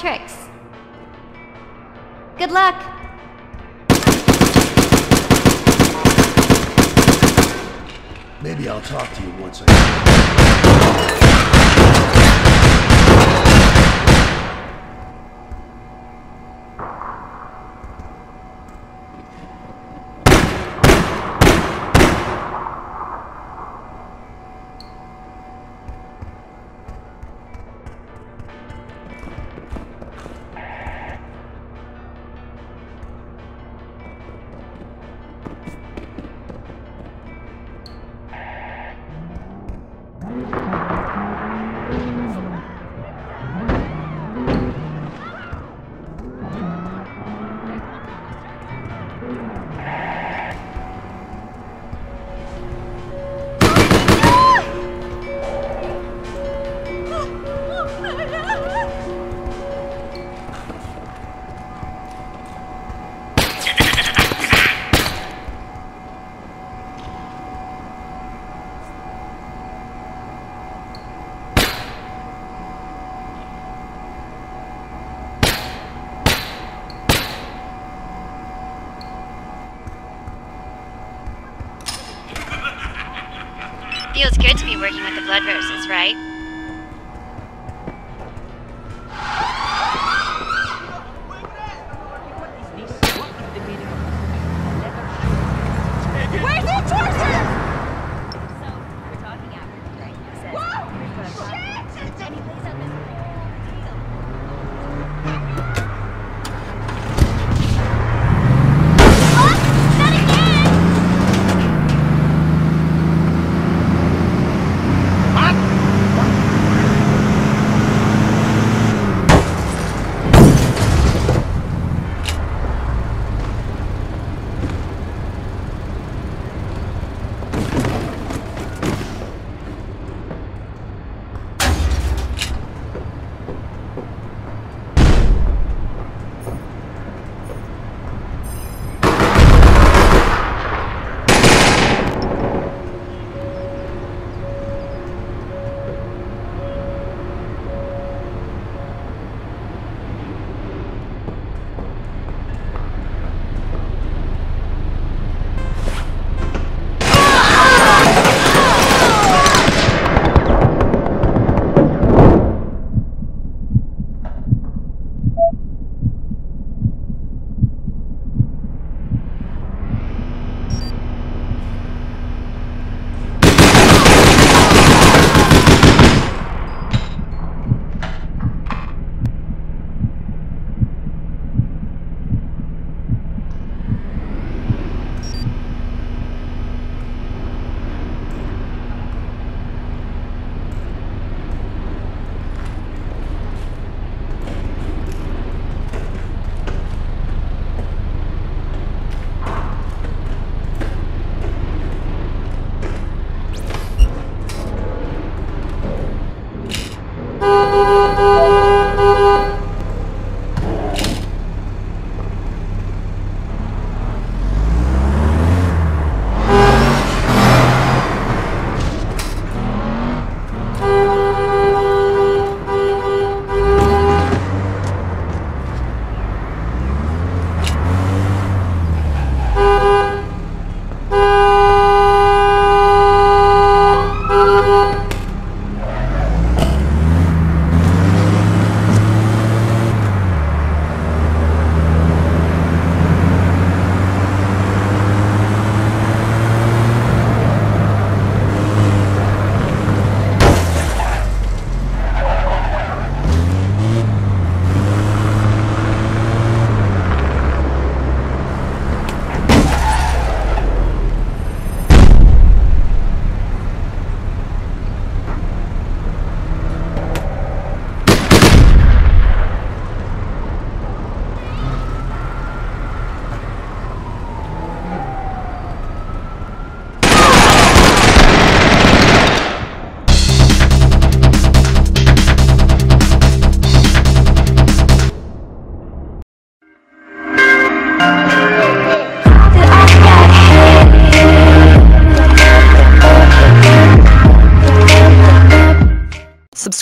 tricks? Good luck. Maybe I'll talk to you once I. Feels good to be working with the Blood Roses, right?